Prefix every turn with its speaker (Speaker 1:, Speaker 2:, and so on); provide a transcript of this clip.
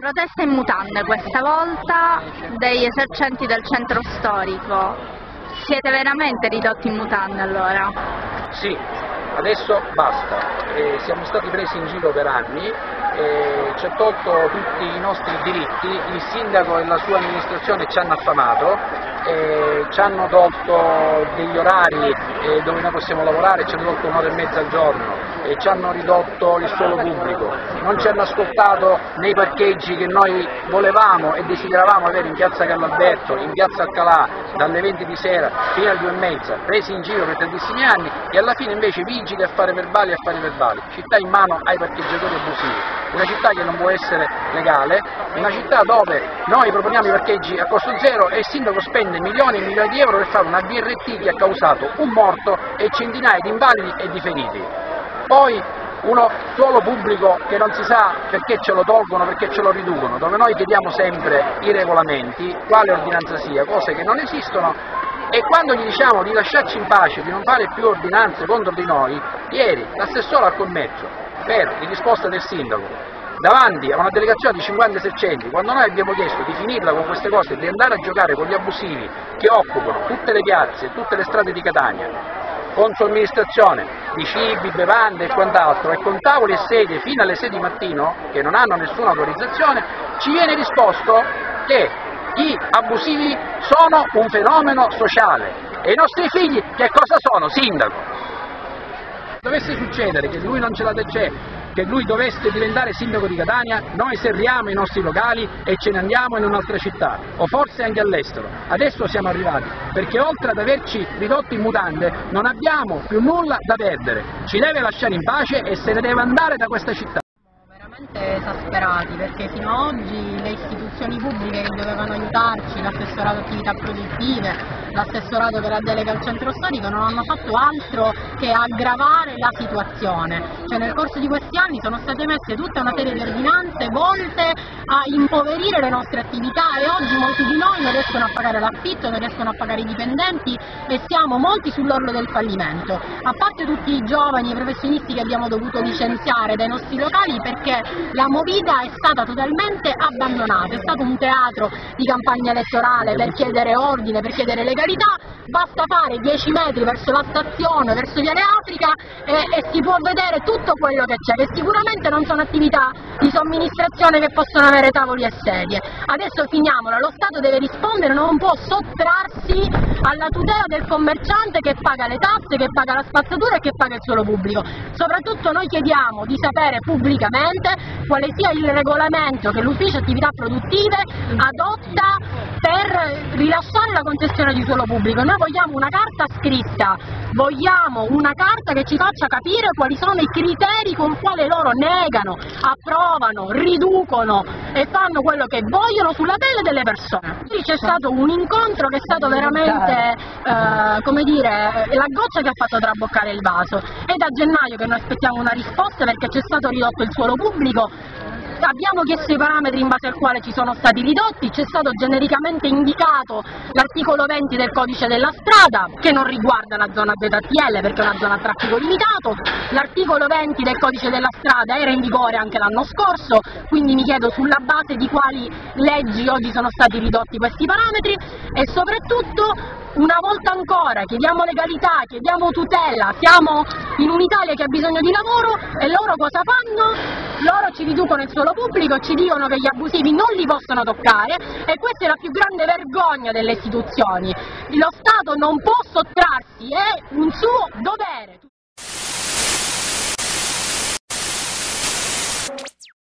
Speaker 1: Protesta in mutande questa volta degli esercenti del centro storico. Siete veramente ridotti in mutande allora?
Speaker 2: Sì, adesso basta. Eh, siamo stati presi in giro per anni, eh, ci ha tolto tutti i nostri diritti, il sindaco e la sua amministrazione ci hanno affamato, eh, ci hanno tolto degli orari eh, dove noi possiamo lavorare, ci hanno tolto un'ora e mezza al giorno, e ci hanno ridotto il suolo pubblico, non ci hanno ascoltato nei parcheggi che noi volevamo e desideravamo avere in piazza Carlalberto, in piazza Alcalà, dalle 20 di sera fino alle 2 e mezza, presi in giro per tantissimi anni e alla fine invece vigili a fare verbali e a fare verbali, città in mano ai parcheggiatori abusivi. Una città che non può essere legale, una città dove noi proponiamo i parcheggi a costo zero e il sindaco spende milioni e milioni di euro per fare una BRT che ha causato un morto e centinaia di invalidi e di feriti poi uno suolo pubblico che non si sa perché ce lo tolgono, perché ce lo riducono, dove noi chiediamo sempre i regolamenti, quale ordinanza sia, cose che non esistono e quando gli diciamo di lasciarci in pace, di non fare più ordinanze contro di noi, ieri l'assessore al commercio, per risposta del sindaco, davanti a una delegazione di 50 esercenti, quando noi abbiamo chiesto di finirla con queste cose di andare a giocare con gli abusivi che occupano tutte le piazze tutte le strade di Catania, con somministrazione di cibi, bevande e quant'altro e con tavoli e sedie fino alle 6 di mattino, che non hanno nessuna autorizzazione, ci viene risposto che gli abusivi sono un fenomeno sociale e i nostri figli che cosa sono? Sindaco. Dovesse succedere che lui non ce la c'è che lui dovesse diventare sindaco di Catania, noi serriamo i nostri locali e ce ne andiamo in un'altra città, o forse anche all'estero. Adesso siamo arrivati, perché oltre ad averci ridotto in mutande non abbiamo più nulla da perdere. Ci deve lasciare in pace e se ne deve andare da questa città
Speaker 3: veramente esasperati perché fino ad oggi le istituzioni pubbliche che dovevano aiutarci, l'assessorato attività produttive, l'assessorato per la delega al centro storico non hanno fatto altro che aggravare la situazione. Cioè nel corso di questi anni sono state messe tutta una serie di ordinanze volte a impoverire le nostre attività e oggi molti di noi non riescono a pagare l'affitto, non riescono a pagare i dipendenti e siamo molti sull'orlo del fallimento. A parte tutti i giovani e professionisti che abbiamo dovuto licenziare dai nostri locali perché la Movida è stata totalmente abbandonata, è stato un teatro di campagna elettorale per chiedere ordine, per chiedere legalità, basta fare 10 metri verso la stazione, verso Viale Africa e, e si può vedere tutto quello che c'è, che sicuramente non sono attività di somministrazione che possono avere tavoli e sedie. Adesso finiamola, lo Stato deve rispondere, non può sottrarsi alla tutela del commerciante che paga le tasse, che paga la spazzatura e che paga il suolo pubblico. Soprattutto noi chiediamo di sapere pubblicamente quale sia il regolamento che l'ufficio attività produttive adotta per rilasciare la concessione di suolo pubblico. Noi vogliamo una carta scritta, vogliamo una carta che ci faccia capire quali sono i criteri con quale loro negano, approvano, riducono e fanno quello che vogliono sulla pelle delle persone. C'è stato un incontro che è stato veramente, eh, come dire, la goccia che ha fatto traboccare il vaso. È da gennaio che noi aspettiamo una risposta perché c'è stato ridotto il suolo pubblico, abbiamo chiesto i parametri in base al quale ci sono stati ridotti, c'è stato genericamente indicato l'articolo 20 del codice della strada che non riguarda la zona ZTL perché è una zona a traffico limitato, l'articolo 20 del codice della strada era in vigore anche l'anno scorso, quindi mi chiedo sulla base di quali leggi oggi sono stati ridotti questi parametri e soprattutto una volta ancora chiediamo legalità, chiediamo tutela, siamo in un'Italia che ha bisogno di lavoro e loro cosa fanno? Loro ci riducono il suolo pubblico, ci dicono che gli abusivi non li possono toccare e questa è la più grande vergogna delle istituzioni. Lo Stato non può sottrarsi, è un suo dovere.